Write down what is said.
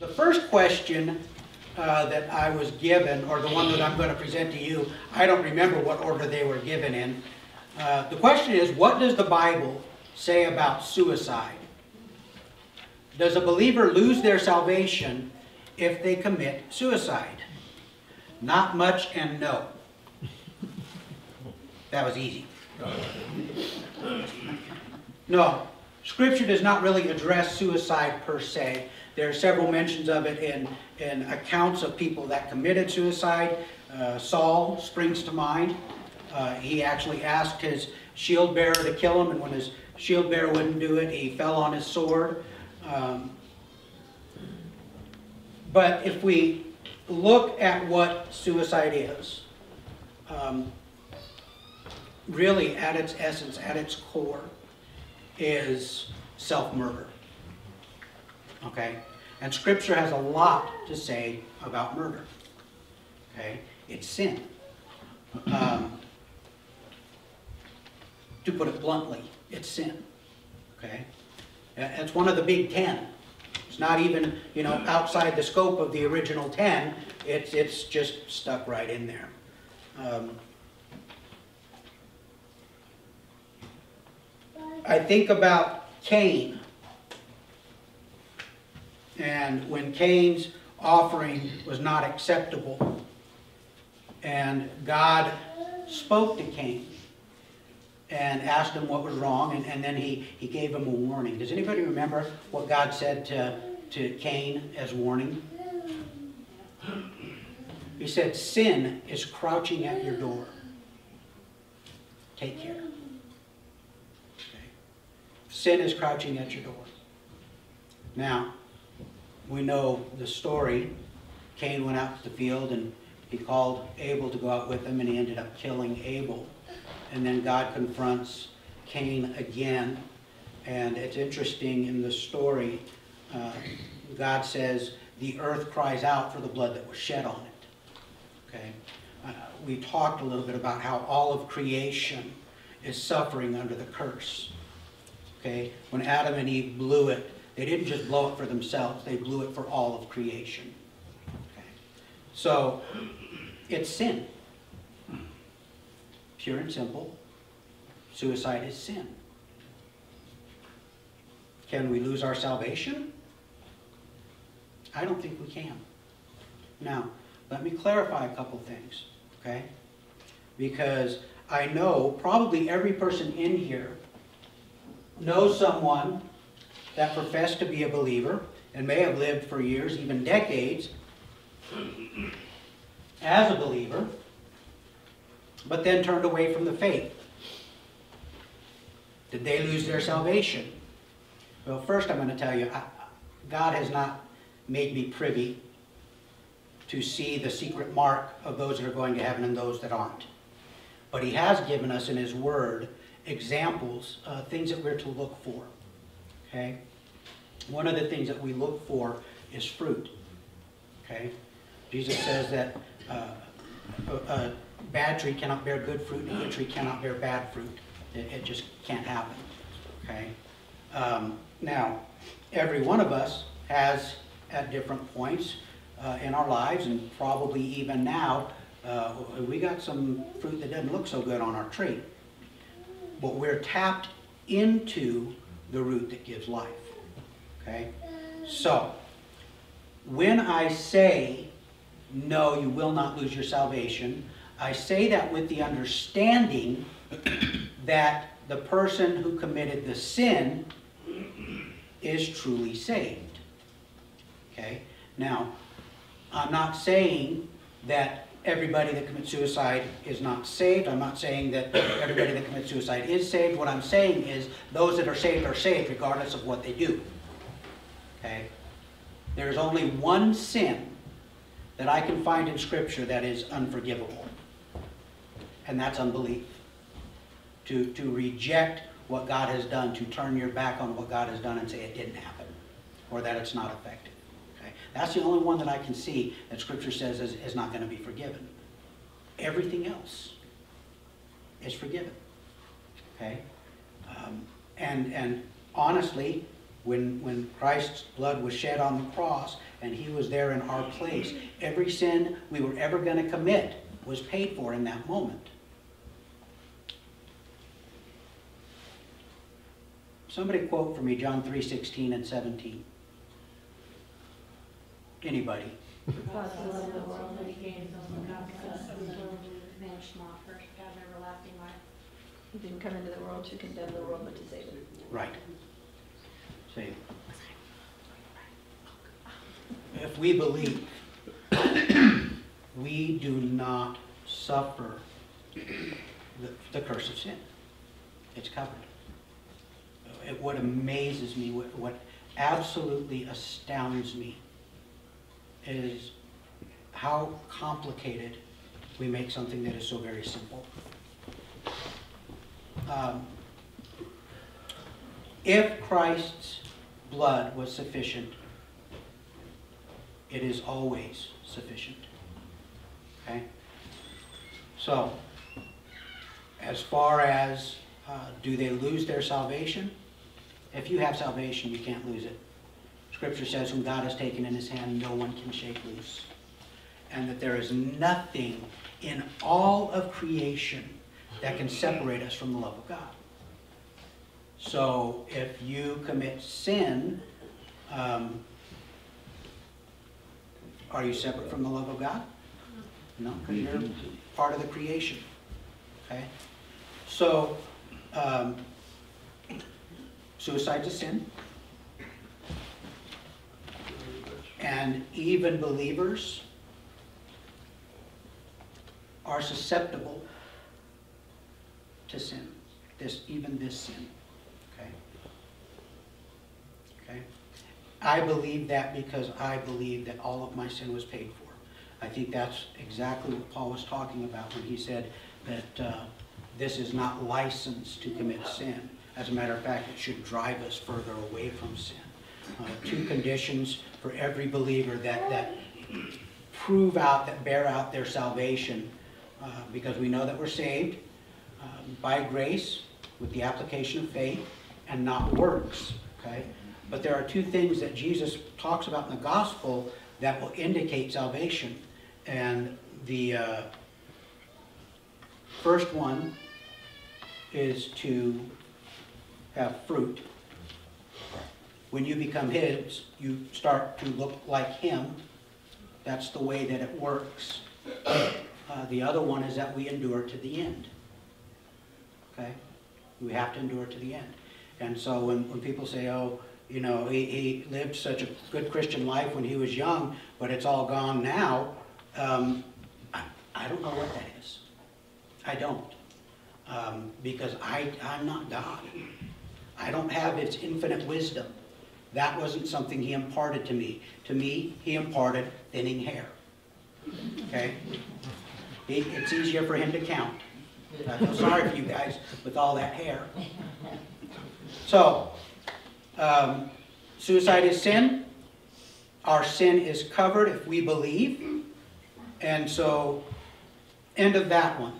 The first question uh, that I was given, or the one that I'm going to present to you, I don't remember what order they were given in. Uh, The question is, what does the Bible say about suicide? Does a believer lose their salvation if they commit suicide? Not much and no. That was easy. No, Scripture does not really address suicide per se. There are several mentions of it in, in accounts of people that committed suicide. Uh, Saul springs to mind. Uh, he actually asked his shield bearer to kill him, and when his shield bearer wouldn't do it, he fell on his sword. Um, but if we look at what suicide is, um, really at its essence, at its core, is self-murder. Okay? And Scripture has a lot to say about murder. Okay? It's sin. Um, to put it bluntly, it's sin. Okay? It's one of the big ten. It's not even, you know, outside the scope of the original ten. It's, it's just stuck right in there. Um, I think about Cain. And when Cain's offering was not acceptable, and God spoke to Cain and asked him what was wrong, and, and then he, he gave him a warning. Does anybody remember what God said to, to Cain as warning? He said, Sin is crouching at your door. Take care. Sin is crouching at your door. Now, we know the story. Cain went out to the field and he called Abel to go out with him and he ended up killing Abel. And then God confronts Cain again. And it's interesting in the story, uh, God says, the earth cries out for the blood that was shed on it. Okay? Uh, we talked a little bit about how all of creation is suffering under the curse. Okay? When Adam and Eve blew it, they didn't just blow it for themselves, they blew it for all of creation. Okay? So, it's sin. Pure and simple. Suicide is sin. Can we lose our salvation? I don't think we can. Now, let me clarify a couple things, okay? Because I know probably every person in here knows someone that professed to be a believer and may have lived for years, even decades, as a believer, but then turned away from the faith. Did they lose their salvation? Well, first I'm going to tell you, God has not made me privy to see the secret mark of those that are going to heaven and those that aren't. But he has given us in his word examples, uh, things that we're to look for. Okay? One of the things that we look for is fruit. Okay? Jesus says that uh, a, a, bad tree cannot bear good fruit, and a good tree cannot bear bad fruit. It, it just can't happen. Okay? Um, now, every one of us has, at different points uh, in our lives, and probably even now, uh, we got some fruit that doesn't look so good on our tree but we're tapped into the root that gives life. Okay? So, when I say, no, you will not lose your salvation, I say that with the understanding that the person who committed the sin is truly saved. Okay? Now, I'm not saying that everybody that commits suicide is not saved. I'm not saying that everybody that commits suicide is saved. What I'm saying is those that are saved are saved regardless of what they do. Okay? There's only one sin that I can find in Scripture that is unforgivable. And that's unbelief. To, to reject what God has done, to turn your back on what God has done and say it didn't happen, or that it's not effective. Okay? That's the only one that I can see that Scripture says is, is not going to be forgiven. Everything else is forgiven. Okay? Um, and, and honestly, when, when Christ's blood was shed on the cross and he was there in our place. Every sin we were ever going to commit was paid for in that moment. Somebody quote for me John 3:16 and 17. Anybody? God so loved the world that he gave his only begotten Son, that whoever believes man should not perish but have everlasting life. He didn't come into the world to condemn the world, but to save it. Right. If we believe, we do not suffer the, the curse of sin. It's covered. It, what amazes me, what, what absolutely astounds me, is how complicated we make something that is so very simple. Um, if Christ's blood was sufficient, it is always sufficient. Okay? So, as far as uh, do they lose their salvation? If you have salvation, you can't lose it. Scripture says, whom God has taken in his hand, no one can shake loose. And that there is nothing in all of creation that can separate us from the love of God. So if you commit sin, um, are you separate from the love of God? No, because you're part of the creation. Okay? So, um, suicide's a sin. And even believers are susceptible to sin, this, even this sin. Okay? Okay? I believe that because I believe that all of my sin was paid for. I think that's exactly what Paul was talking about when he said that uh, this is not license to commit sin. As a matter of fact, it should drive us further away from sin. Uh, two conditions for every believer that, that prove out, that bear out their salvation, uh, because we know that we're saved um, by grace with the application of faith and not works. Okay? But there are two things that Jesus talks about in the gospel that will indicate salvation. And the uh, first one is to have fruit. When you become His, you start to look like Him. That's the way that it works. Uh, the other one is that we endure to the end. Okay? We have to endure to the end. And so when, when people say, oh, you know, he, he lived such a good Christian life when he was young, but it's all gone now, um, I, I don't know what that is. I don't. Um, because I, I'm not God. I don't have its infinite wisdom. That wasn't something he imparted to me. To me, he imparted thinning hair. Okay? It's easier for him to count. I feel sorry for you guys with all that hair. So, um, suicide is sin. Our sin is covered if we believe. And so, end of that one.